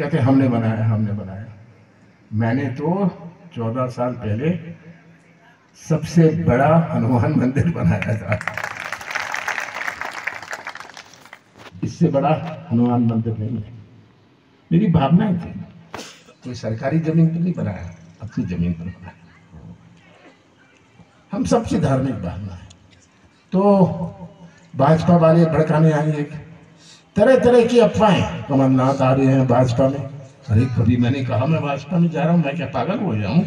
कहते हमने बनाया हमने बनाया मैंने तो चौदह साल पहले सबसे बड़ा हनुमान मंदिर बनाया था। इससे बड़ा हनुमान मंदिर नहीं है। मेरी भावनाएँ थी कोई सरकारी ज़मीन पर नहीं बनाया, अपनी ज़मीन पर बनाया। हम सबसे धार्मिक भावना है। तो भाजपा वाले भड़काने आएँगे तरह तरह की अफवाहें। कमलनाथ आ रहे हैं भाजपा में। अरे कभी मैंने कहा मैं भाजपा में जा रहा हूँ, मैं क्या पागल हो जाऊँ?